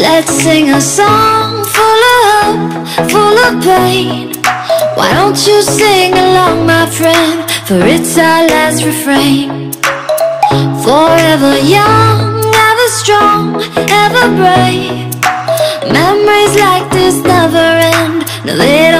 Let's sing a song full of hope, full of pain. Why don't you sing along, my friend? For it's our last refrain. Forever young, ever strong, ever brave. Memories like this never end. No, they don't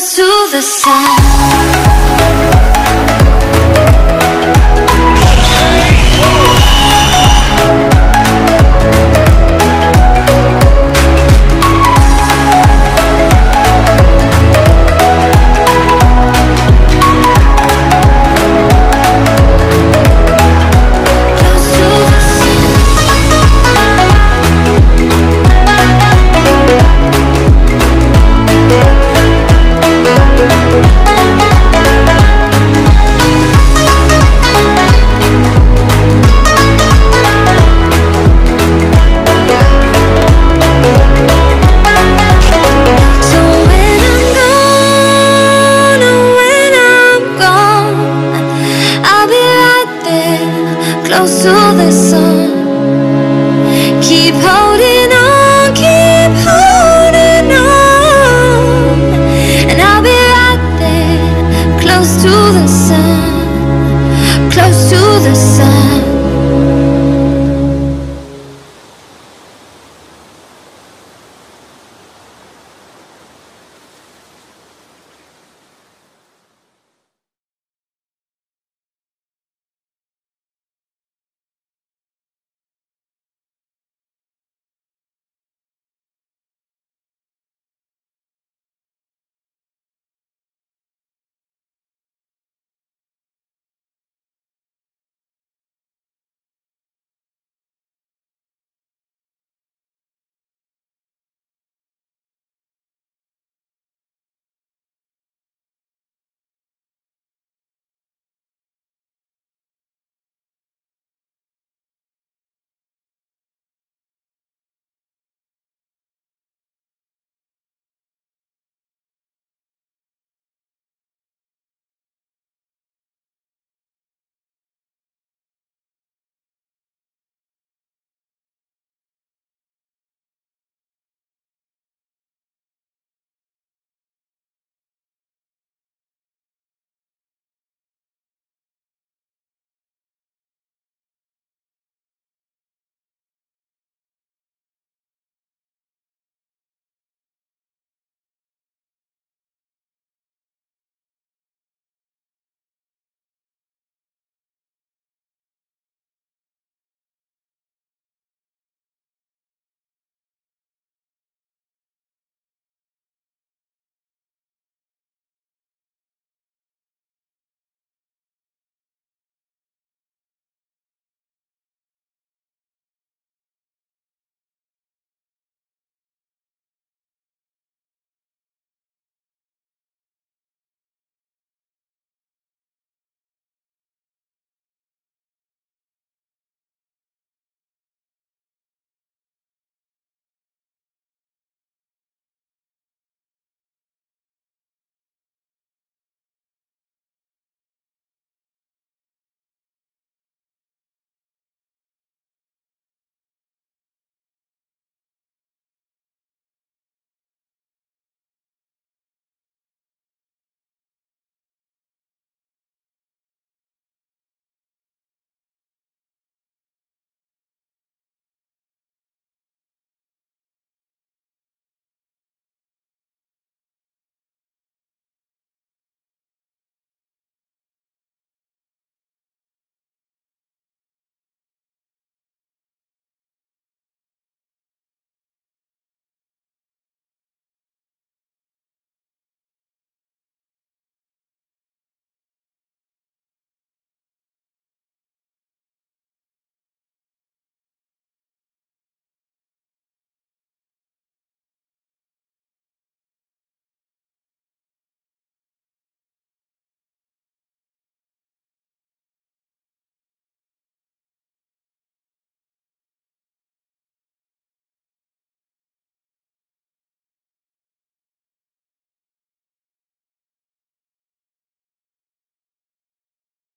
to the sound close to the sun.